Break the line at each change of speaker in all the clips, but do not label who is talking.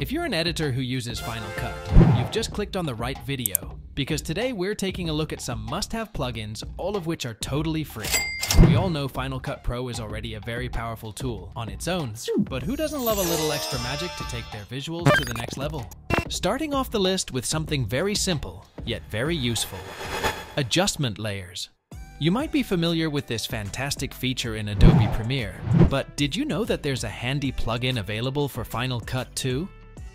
If you're an editor who uses Final Cut, you've just clicked on the right video, because today we're taking a look at some must-have plugins, all of which are totally free. We all know Final Cut Pro is already a very powerful tool on its own, but who doesn't love a little extra magic to take their visuals to the next level? Starting off the list with something very simple, yet very useful. Adjustment layers. You might be familiar with this fantastic feature in Adobe Premiere, but did you know that there's a handy plugin available for Final Cut too?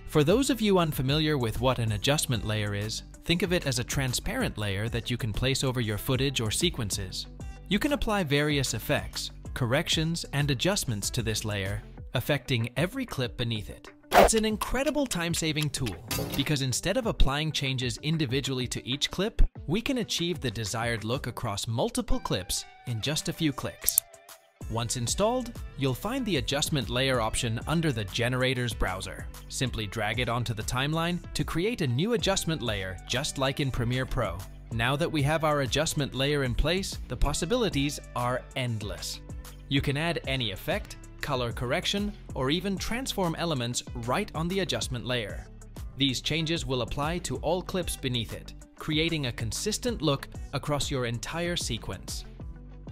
For those of you unfamiliar with what an adjustment layer is, think of it as a transparent layer that you can place over your footage or sequences. You can apply various effects, corrections, and adjustments to this layer, affecting every clip beneath it. It's an incredible time-saving tool, because instead of applying changes individually to each clip, we can achieve the desired look across multiple clips in just a few clicks. Once installed, you'll find the adjustment layer option under the Generators browser. Simply drag it onto the timeline to create a new adjustment layer just like in Premiere Pro. Now that we have our adjustment layer in place, the possibilities are endless. You can add any effect, color correction, or even transform elements right on the adjustment layer. These changes will apply to all clips beneath it, creating a consistent look across your entire sequence.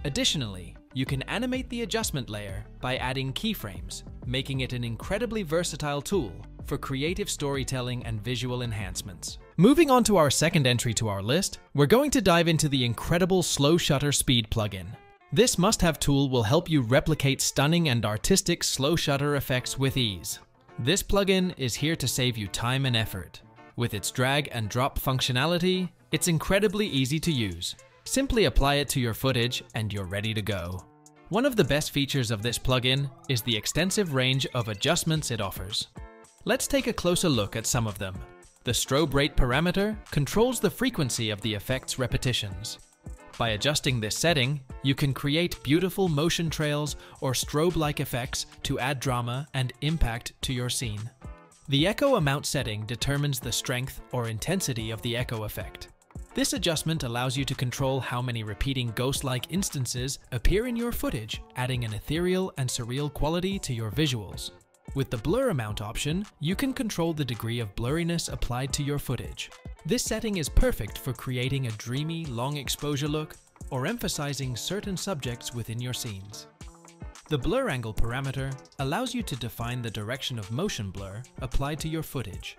Additionally, you can animate the adjustment layer by adding keyframes, making it an incredibly versatile tool for creative storytelling and visual enhancements. Moving on to our second entry to our list, we're going to dive into the incredible Slow Shutter Speed plugin. This must-have tool will help you replicate stunning and artistic slow shutter effects with ease. This plugin is here to save you time and effort. With its drag and drop functionality, it's incredibly easy to use, Simply apply it to your footage and you're ready to go. One of the best features of this plugin is the extensive range of adjustments it offers. Let's take a closer look at some of them. The strobe rate parameter controls the frequency of the effect's repetitions. By adjusting this setting, you can create beautiful motion trails or strobe-like effects to add drama and impact to your scene. The echo amount setting determines the strength or intensity of the echo effect. This adjustment allows you to control how many repeating ghost-like instances appear in your footage, adding an ethereal and surreal quality to your visuals. With the blur amount option, you can control the degree of blurriness applied to your footage. This setting is perfect for creating a dreamy, long exposure look or emphasizing certain subjects within your scenes. The blur angle parameter allows you to define the direction of motion blur applied to your footage.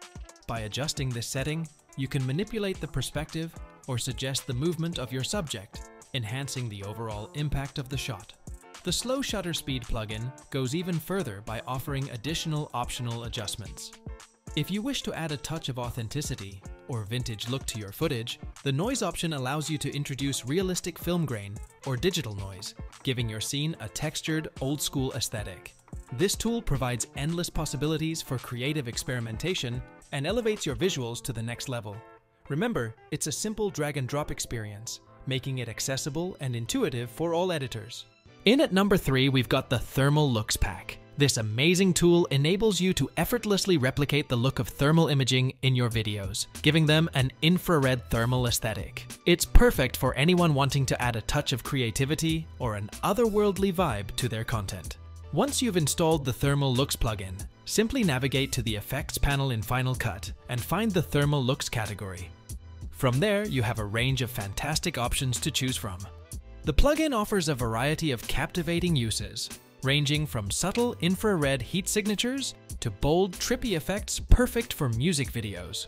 By adjusting this setting, you can manipulate the perspective or suggest the movement of your subject, enhancing the overall impact of the shot. The Slow Shutter Speed plugin goes even further by offering additional optional adjustments. If you wish to add a touch of authenticity or vintage look to your footage, the noise option allows you to introduce realistic film grain or digital noise, giving your scene a textured, old-school aesthetic. This tool provides endless possibilities for creative experimentation and elevates your visuals to the next level. Remember, it's a simple drag and drop experience, making it accessible and intuitive for all editors. In at number 3, we've got the Thermal Looks Pack. This amazing tool enables you to effortlessly replicate the look of thermal imaging in your videos, giving them an infrared thermal aesthetic. It's perfect for anyone wanting to add a touch of creativity or an otherworldly vibe to their content. Once you've installed the Thermal Looks plugin, simply navigate to the Effects panel in Final Cut and find the Thermal Looks category. From there, you have a range of fantastic options to choose from. The plugin offers a variety of captivating uses, ranging from subtle infrared heat signatures to bold, trippy effects perfect for music videos.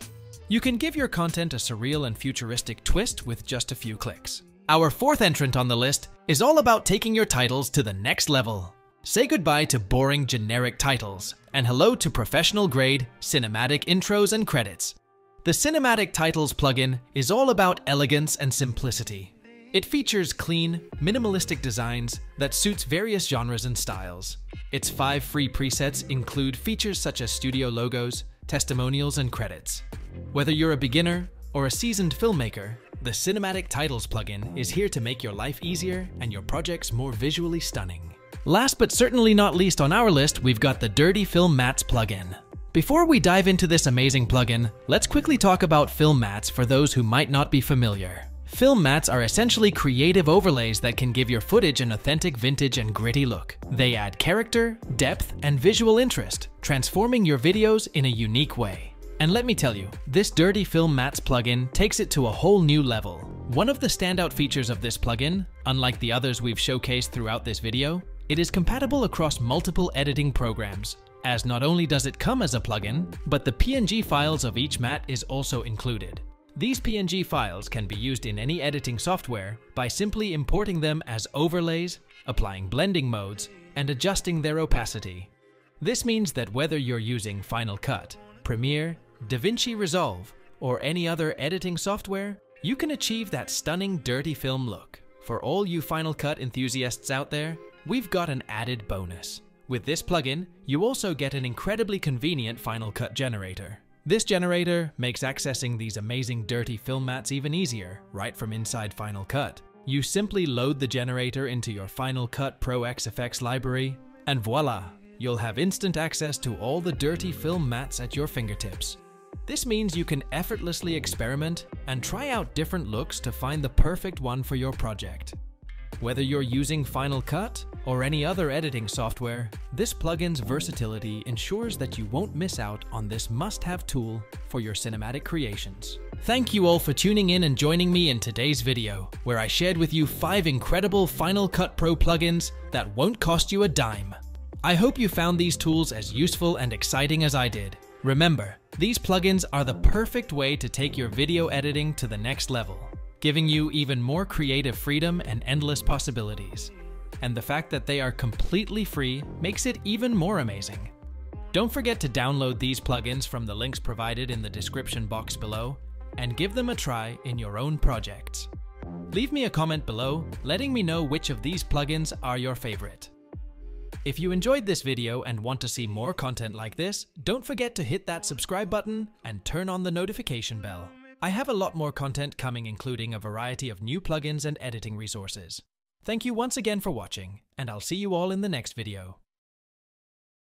You can give your content a surreal and futuristic twist with just a few clicks. Our fourth entrant on the list is all about taking your titles to the next level. Say goodbye to boring generic titles, and hello to professional grade, cinematic intros and credits. The Cinematic Titles plugin is all about elegance and simplicity. It features clean, minimalistic designs that suits various genres and styles. Its five free presets include features such as studio logos, testimonials, and credits. Whether you're a beginner or a seasoned filmmaker, the Cinematic Titles plugin is here to make your life easier and your projects more visually stunning. Last but certainly not least on our list, we've got the Dirty Film Mattes plugin. Before we dive into this amazing plugin, let's quickly talk about film mattes for those who might not be familiar. Film mattes are essentially creative overlays that can give your footage an authentic vintage and gritty look. They add character, depth, and visual interest, transforming your videos in a unique way. And let me tell you, this Dirty Film Mattes plugin takes it to a whole new level. One of the standout features of this plugin, unlike the others we've showcased throughout this video, it is compatible across multiple editing programs, as not only does it come as a plugin, but the PNG files of each matte is also included. These PNG files can be used in any editing software by simply importing them as overlays, applying blending modes, and adjusting their opacity. This means that whether you're using Final Cut, Premiere, DaVinci Resolve, or any other editing software, you can achieve that stunning dirty film look. For all you Final Cut enthusiasts out there, we've got an added bonus. With this plugin, you also get an incredibly convenient Final Cut generator. This generator makes accessing these amazing dirty film mattes even easier, right from inside Final Cut. You simply load the generator into your Final Cut Pro XFX library, and voila! You'll have instant access to all the dirty film mattes at your fingertips. This means you can effortlessly experiment and try out different looks to find the perfect one for your project. Whether you're using Final Cut or any other editing software, this plugin's versatility ensures that you won't miss out on this must-have tool for your cinematic creations. Thank you all for tuning in and joining me in today's video, where I shared with you 5 incredible Final Cut Pro plugins that won't cost you a dime. I hope you found these tools as useful and exciting as I did. Remember, these plugins are the perfect way to take your video editing to the next level giving you even more creative freedom and endless possibilities. And the fact that they are completely free makes it even more amazing. Don't forget to download these plugins from the links provided in the description box below and give them a try in your own projects. Leave me a comment below letting me know which of these plugins are your favorite. If you enjoyed this video and want to see more content like this, don't forget to hit that subscribe button and turn on the notification bell. I have a lot more content coming including a variety of new plugins and editing resources. Thank you once again for watching, and I'll see you all in the next video.